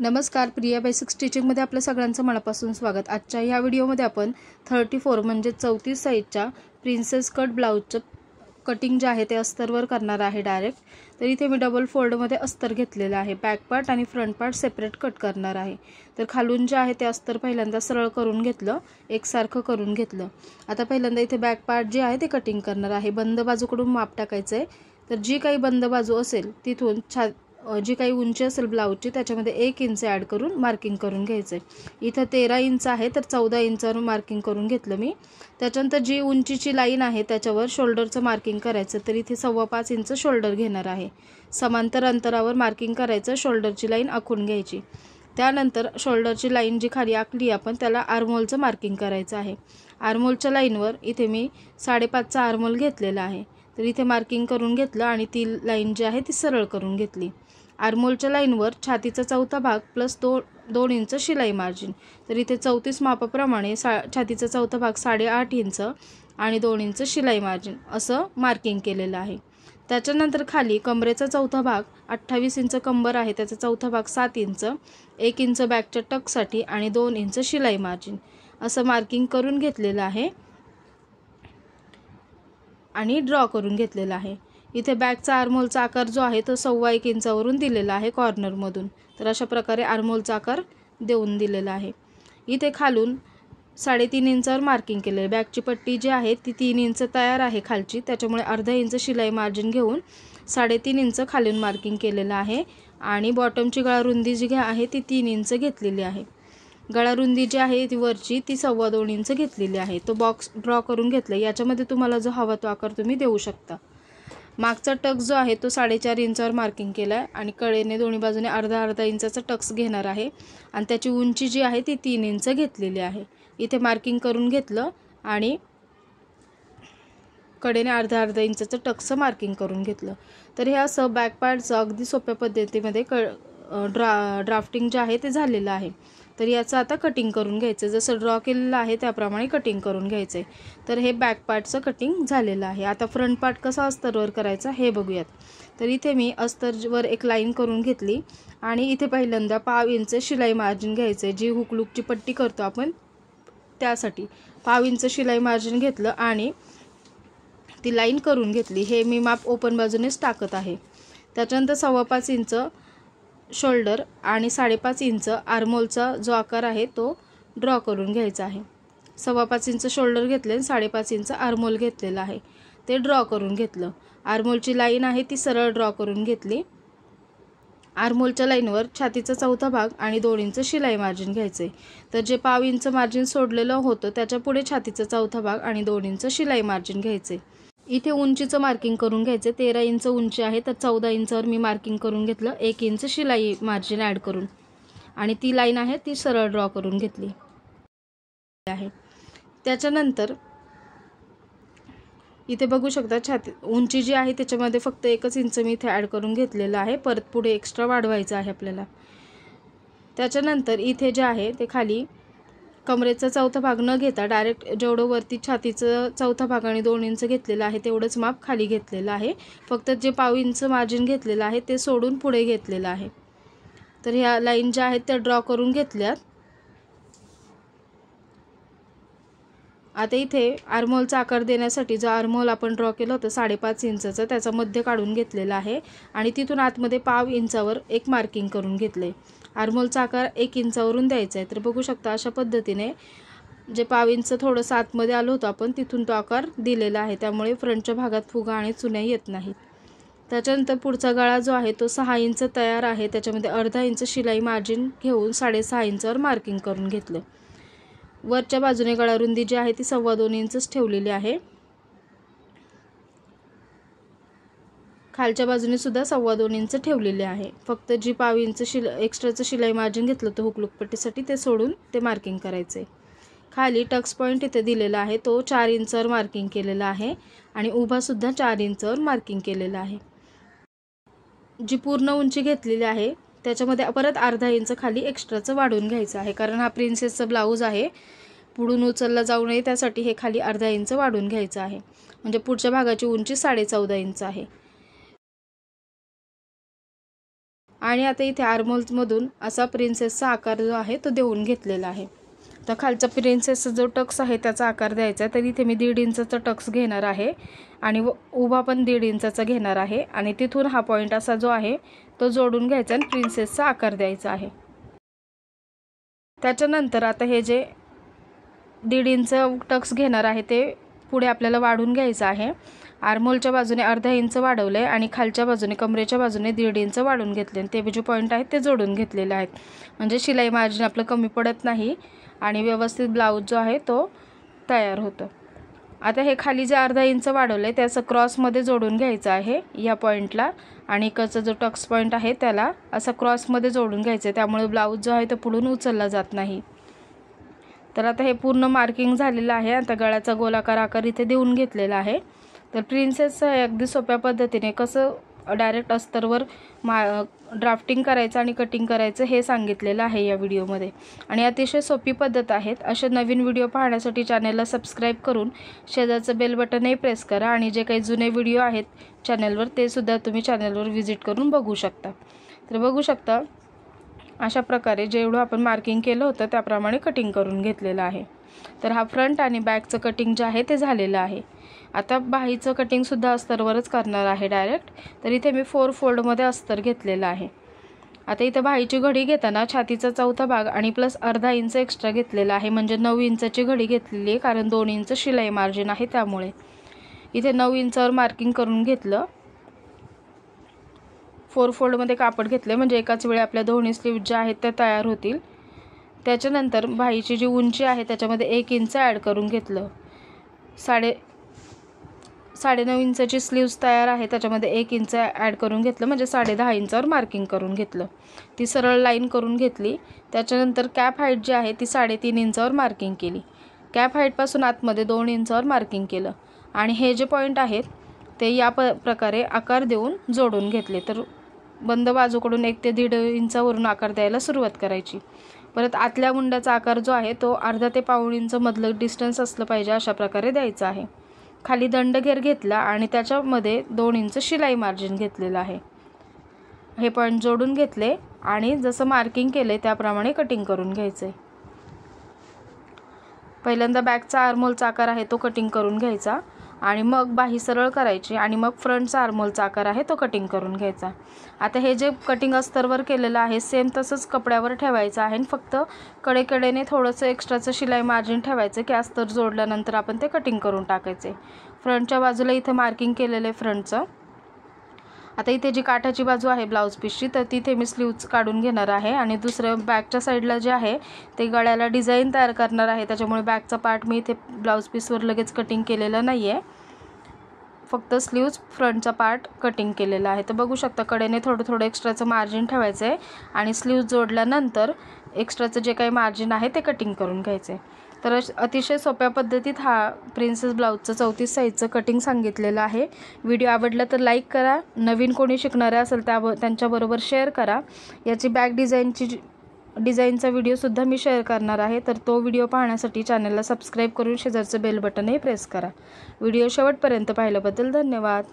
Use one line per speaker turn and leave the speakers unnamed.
नमस्कार प्रिया बेसिक स्टिचिंगमध्ये आपलं सगळ्यांचं मनापासून स्वागत. आजच्या ह्या व्हिडिओमध्ये आपण थर्टी फोर म्हणजे चौतीस साईजच्या प्रिन्सेस कट ब्लाऊजचं कटिंग जे आहे ते अस्तरवर करणार आहे डायरेक्ट तर इथे मी डबल फोल्डमध्ये अस्तर घेतलेलं आहे. बॅक पार्ट आणि फ्रंट पार्ट सेपरेट कट करणार आहे. तर खालून जे आहे ते अस्तर पहिल्यांदा सरळ करून घेतलं एकसारखं करून घेतलं. आता पहिल्यांदा इथे बॅक पार्ट जे आहे ते कटिंग करणार आहे. बंद बाजूकडून माप टाकायचं आहे तर जी काही बंद बाजू असेल तिथून छा जी काही उंची असेल ब्लाऊजची त्याच्यामध्ये एक इंच ॲड करून मार्किंग करून घ्यायचं आहे इथं तेरा इंच आहे तर चौदा इंचावर मार्किंग करून घेतलं मी. त्याच्यानंतर जी उंचीची लाईन आहे त्याच्यावर शोल्डरचं मार्किंग करायचं तर इथे सव्वा पाच इंच शोल्डर घेणार आहे. समांतर अंतरावर मार्किंग करायचं शोल्डरची लाईन आखून घ्यायची. त्यानंतर शोल्डरची लाईन जी खाली आखली आपण त्याला आर्मोलचं मार्किंग करायचं आहे. आर्मोलच्या लाईनवर इथे मी साडेपाचचा आर्मोल घेतलेला आहे. तर इथे मार्किंग करून घेतलं आणि ती लाईन जी आहे ती सरळ करून घेतली. आरमोलच्या लाईनवर छातीचा चौथा भाग प्लस दो दोन इंच शिलाई मार्जिन तर इथे चौतीस मापाप्रमाणे सा छातीचा चौथा भाग साडेआठ इंच आणि दोन इंच शिलाई मार्जिन असं मार्किंग केलेलं आहे. त्याच्यानंतर खाली कमरेचा चौथा भाग अठ्ठावीस इंच कंबर आहे त्याचा चौथा भाग सात इंच एक इंच बॅकच्या टकसाठी आणि दोन इंच शिलाई मार्जिन असं मार्किंग करून घेतलेलं आहे. आणि ड्रॉ करून घेतलेला आहे. इथे बॅगचा आर्मोलचा आकार जो आहे तो सव्वा एक इंचावरून दिलेला आहे कॉर्नरमधून तर अशा प्रकारे आर्मोलचा आकार देऊन दिलेला आहे. इथे खालून साडेतीन इंचावर मार्किंग केले आहे. बॅगची पट्टी जी आहे ती तीन इंच तयार आहे खालची. त्याच्यामुळे अर्धा इंच शिलाई मार्जिन घेऊन साडेतीन इंच खालून मार्किंग केलेलं आहे. आणि बॉटमची गळा रुंदी जी घ्या आहे ती तीन इंच घेतलेली आहे. गळारुंदी जी आहे ती वरची ती सव्वा दोन इंच घेतलेली आहे. तो बॉक्स ड्रॉ करून घेतला याच्यामध्ये तुम्हाला जो हवा तो आकार तुम्ही देऊ शकता. मागचा टक जो आहे तो साडेचार इंचावर मार्किंग केला आहे आणि कडेने दोन्ही बाजूने अर्धा अर्धा इंचाचा टक्स घेणार आहे. आणि त्याची उंची जी आहे ती तीन इंच घेतलेली आहे. इथे मार्किंग करून घेतलं आणि कडेने अर्धा अर्धा इंचाचं टक्सं मार्किंग करून घेतलं. तर हे असं बॅक पार्टचं अगदी सोप्या पद्धतीमध्ये क ड्रा ड्राफ्टिंग जे आहे ते झालेलं आहे. तर याचं आता कटिंग करून घ्यायचं. जसं ड्रॉ केलेलं आहे त्याप्रमाणे कटिंग करून घ्यायचं आहे तर हे बॅक पार्टचं कटिंग झालेलं आहे. आता फ्रंट पार्ट कसा अस्तरवर करायचा हे बघूयात. तर इथे मी अस्तरवर एक लाईन करून घेतली. आणि इथे पहिल्यांदा पाव इंच शिलाई मार्जिन घ्यायचं आहे जी हुकलुकची पट्टी करतो आपण त्यासाठी. पाव इंच शिलाई मार्जिन घेतलं आणि ती लाईन करून घेतली. हे मी माप ओपन बाजूनेच टाकत आहे. त्याच्यानंतर सव्वा पाच इंच शोल्डर आणि साडेपाच इंच आर्मोलचा जो आकार आहे तो ड्रॉ करून घ्यायचा आहे. सव्वा पाच इंच शोल्डर घेतले आणि साडेपाच इंच आर्मोल घेतलेला आहे. ते ड्रॉ करून घेतलं. आर्मोलची लाईन आहे ती सरळ ड्रॉ करून घेतली. आर्मोलच्या लाईनवर छातीचा चौथा भाग आणि दोन इंच शिलाई मार्जिन घ्यायचे. तर जे पाव इंच मार्जिन सोडलेलं होतं त्याच्या पुढे छातीचा चौथा भाग आणि दोन इंच शिलाई मार्जिन घ्यायचे. इथे उंचीचं मार्किंग करून घ्यायचं. तेरा इंच उंची आहे तर चौदा इंचावर मी मार्किंग करून घेतलं. एक इंच शिलाई मार्जिन ॲड करून. आणि ती लाईन आहे ती सरळ ड्रॉ करून घेतली. आहे. त्याच्यानंतर इथे बघू शकता छाती उंची जी आहे त्याच्यामध्ये फक्त एकच इंच मी इथे ॲड करून घेतलेलं आहे. परत पुढे एक्स्ट्रा वाढवायचं आहे आपल्याला. त्याच्यानंतर इथे जे आहे ते खाली कमरेचा चौथा भाग न घेता डायरेक्ट जेवढं वरती छातीचं चौथा भाग आणि दोन इंच घेतलेलं आहे तेवढंच माप खाली घेतलेलं आहे. फक्त जे पाव इंच मार्जिन घेतलेलं आहे ते सोडून पुढे घेतलेलं आहे. तर ह्या लाईन ज्या आहेत त्या ड्रॉ करून घेतल्यात. आता इथे आर्मोलचा आकार देण्यासाठी जो आरमोल आपण ड्रॉ केलं होतं साडेपाच इंचाचा त्याचा मध्य काढून घेतलेला आहे. आणि तिथून आतमध्ये पाव इंचावर एक मार्किंग करून घेतले आर्मोलचा आकार एक इंचावरून द्यायचा आहे. तर बघू शकता अशा पद्धतीने जे पाव इंच थोडंसं आतमध्ये आलो होतं आपण तिथून तो आकार दिलेला आहे. त्यामुळे फ्रंटच्या भागात फुगा आणि चुन्या येत नाहीत. त्याच्यानंतर पुढचा गळा जो आहे तो सहा इंच तयार आहे. त्याच्यामध्ये अर्धा इंच शिलाई मार्जिन घेऊन साडेसहा इंचावर मार्किंग करून घेतलं. वरच्या बाजूने गळा रुंदी जी आहे ती सव्वा दोन इंचच ठेवलेली आहे. खालच्या बाजूने सुद्धा सव्वा दोन इंच ठेवलेले आहे. फक्त जी पाव इंच शिल एक्स्ट्राचं शिलाई मार्जिन घेतलं होतं हुकलुकपट्टीसाठी ते सोडून ते मार्किंग करायचं आहे खाली टक्स पॉईंट इथे दिलेला आहे तो चार इंचावर मार्किंग केलेला आहे आणि उभासुद्धा चार इंचावर मार्किंग केलेला आहे. जी पूर्ण उंची घेतलेली आहे त्याच्यामध्ये परत अर्धा इंच खाली एक्स्ट्राचं वाढवून घ्यायचं आहे कारण हा प्रिन्सेसचा ब्लाऊज आहे. पुढून उचलला जाऊ नये त्यासाठी हे खाली अर्धा इंच वाढवून घ्यायचं आहे. म्हणजे पुढच्या भागाची उंची साडे चौदा इंच आहे. आणि आता इथे आर्मोल्समधून असा प्रिन्सेसचा आकार जो आहे तो देऊन घेतलेला आहे. तर खालचा प्रिन्सेसचा जो टक्स आहे त्याचा आकार द्यायचा आहे तर इथे मी दीड इंचाचा टक्स घेणार आहे आणि व उभा पण दीड इंचाचा घेणार आहे आणि तिथून हा पॉईंट असा जो आहे तो जोडून घ्यायचा आणि प्रिन्सेसचा आकार द्यायचा आहे. त्याच्यानंतर आता हे जे दीड इंच टक्स घेणार आहे ते पुढे आपल्याला वाढून घ्यायचं आहे. आर्मोलच्या बाजूने अर्धा इंच वाढवलं आहे आणि खालच्या बाजूने कमरेच्या बाजूने दीड इंच वाढून घेतले. ते जे पॉईंट आहेत ते जोडून घेतलेले आहेत. म्हणजे शिलाई मार्जिन आपलं कमी पडत नाही आणि व्यवस्थित ब्लाऊज जो आहे तो तयार होतो. आता हे खाली जे अर्धा इंच वाढवलं आहे त्याचं क्रॉसमध्ये जोडून घ्यायचं आहे या पॉईंटला आणि इकडचा जो टक्स पॉईंट आहे त्याला असा क्रॉसमध्ये जोडून घ्यायचं आहे त्यामुळे ब्लाऊज जो आहे तो पुढून उचलला जात नाही. तर आता हे पूर्ण मार्किंग झालेलं आहे. आता गळ्याचा गोलाकार आकार इथे देऊन घेतलेला आहे. तर प्रिन्सेस अगदी सोप्या पद्धतीने कसं डायरेक्ट अस्तरवर मा ड्राफ्टिंग करायचं आणि कटिंग करायचं हे सांगितलेलं आहे या व्हिडिओमध्ये आणि अतिशय सोपी पद्धत आहेत. असे नवीन व्हिडिओ पाहण्यासाठी चॅनलला सबस्क्राईब करून शेजारचं बेल बटनही प्रेस करा आणि जे काही जुने व्हिडिओ आहेत चॅनलवर ते सुद्धा तुम्ही चॅनलवर व्हिजिट करून बघू शकता. तर बघू शकता अशा प्रकारे जेवढं आपण मार्किंग केलं होतं त्याप्रमाणे कटिंग करून घेतलेलं आहे. तर हा फ्रंट आणि बॅकचं कटिंग जे आहे ते झालेलं आहे. आता बाहीचं कटिंगसुद्धा अस्तरवरच करणार आहे डायरेक्ट. तर इथे मी फोर फोल्डमध्ये अस्तर घेतलेलं आहे. आता इथं बाहीची घडी घेताना छातीचा चौथा भाग आणि प्लस अर्धा इंच एक्स्ट्रा घेतलेला आहे. म्हणजे नऊ इंचाची घडी घेतलेली आहे कारण दोन इंच शिलाई मार्जिन आहे त्यामुळे. इथे नऊ इंचावर मार्किंग करून घेतलं. फोर फोल्डमध्ये कापड घेतले म्हणजे एकाच वेळी आपल्या दोन्ही स्लीव ज्या आहेत त्या तयार होतील. त्याच्यानंतर भाईची जी उंची आहे त्याच्यामध्ये एक इंच ॲड करून घेतलं. साडे साडेनऊ इंचाची स्लीव्स तयार आहे त्याच्यामध्ये एक इंच ॲड करून घेतलं. म्हणजे साडे दहा इंचावर मार्किंग करून घेतलं. ती सरळ लाईन करून घेतली. त्याच्यानंतर कॅप हाईट जी आहे ती साडेतीन इंचावर मार्किंग केली. कॅप हाईटपासून आतमध्ये दोन इंचावर मार्किंग केलं. आणि हे जे पॉईंट आहेत ते या प प्रकारे आकार देऊन जोडून घेतले. तर बंद बाजूकडून एक ते दीड इंचावरून आकार द्यायला सुरुवात करायची. परत आतल्या मुंड्याचा आकार जो आहे तो अर्धा ते पाऊण इंच मधलं डिस्टन्स असलं पाहिजे अशा प्रकारे द्यायचा आहे. खाली दंडघेर घेतला आणि त्याच्यामध्ये दोन इंच शिलाई मार्जिन घेतलेलं आहे. हे पॉईंट जोडून घेतले आणि जसं मार्किंग केले त्याप्रमाणे कटिंग करून घ्यायचं आहे पहिल्यांदा बॅगचा आरमोलचा आकार आहे तो कटिंग करून घ्यायचा. आणि मग बाही सरळ करायची आणि मग फ्रंटचा आर्मोलचा आकार आहे तो कटिंग करून घ्यायचा. आता हे जे कटिंग अस्तरवर केलेलं आहे सेम तसंच कपड्यावर ठेवायचं आहे आणि फक्त कडेकडेने थोडंसं एक्स्ट्राचं शिलाई मार्जिन ठेवायचं की अस्तर जोडल्यानंतर आपण ते कटिंग करून टाकायचे. फ्रंटच्या बाजूला इथे मार्किंग केलेलं आहे फ्रंटचं आता इथे जी काठाची बाजू आहे ब्लाऊज पीसची तर तिथे मी स्लीव्ज काढून घेणार आहे. आणि दुसरं बॅकच्या साईडला जे आहे ते गळ्याला डिझाईन तयार करणार आहे. त्याच्यामुळे बॅकचा पार्ट मी इथे ब्लाऊज पीसवर लगेच कटिंग केलेलं नाही आहे फक्त स्लीव्ज फ्रंटचा पार्ट कटिंग केलेला आहे. तर बघू शकता कडेने थोडं थोडं एक्स्ट्राचं मार्जिन ठेवायचं आहे आणि स्लीव्ज जोडल्यानंतर एक्स्ट्राचं जे काही मार्जिन आहे ते कटिंग करून घ्यायचं आहे तर अतिशय सोप्या पद्धतीत हा प्रिन्सेस ब्लाऊजचं चौतीस साईजचं कटिंग सांगितलेलं आहे. व्हिडिओ आवडला तर लाईक करा. नवीन कोणी शिकणारे असेल त्या त्यांच्याबरोबर शेअर करा. याची बॅक डिझाईनची डिझाईनचा व्हिडिओसुद्धा मी शेअर करणार आहे. तर तो व्हिडिओ पाहण्यासाठी चॅनलला सबस्क्राईब करून शेजारचं बेल बटनही प्रेस करा. व्हिडिओ शेवटपर्यंत पाहिल्याबद्दल धन्यवाद.